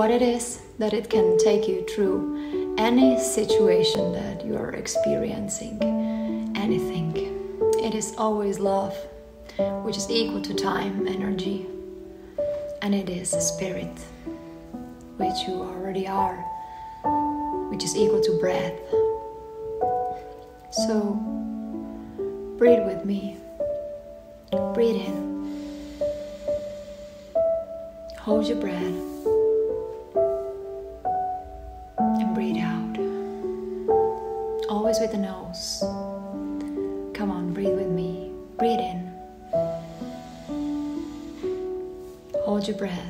what it is that it can take you through any situation that you are experiencing, anything. It is always love, which is equal to time, energy, and it is spirit, which you already are, which is equal to breath. So, breathe with me. Breathe in. Hold your breath. Always with the nose. Come on, breathe with me. Breathe in. Hold your breath.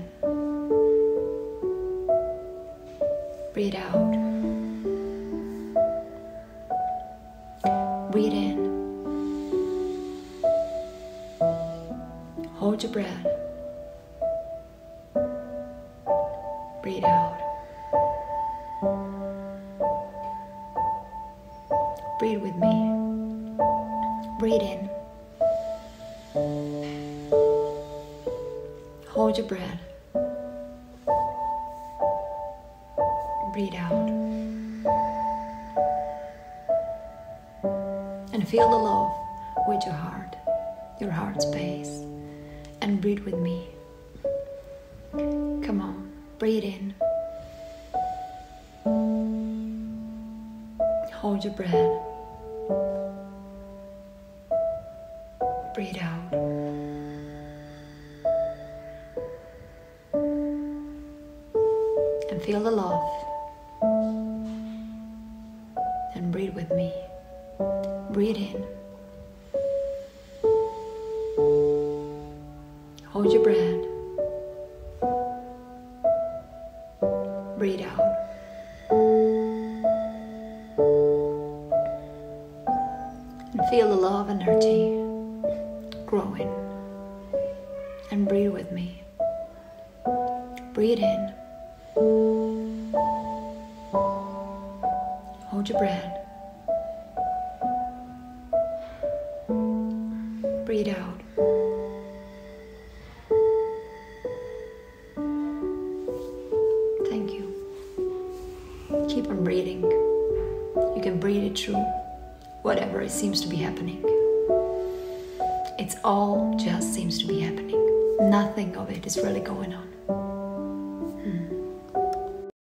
Breathe out. Breathe in. Hold your breath. Breathe out. Breathe with me. Breathe in. Hold your breath. Breathe out. And feel the love with your heart, your heart space. And breathe with me. Come on, breathe in. Hold your breath. Breathe out. And feel the love. And breathe with me. Breathe in. Hold your breath. Breathe out. Feel the love energy growing. And breathe with me. Breathe in. Hold your breath. Breathe out. Thank you. Keep on breathing. You can breathe it through whatever it seems to be happening. It's all just seems to be happening. Nothing of it is really going on.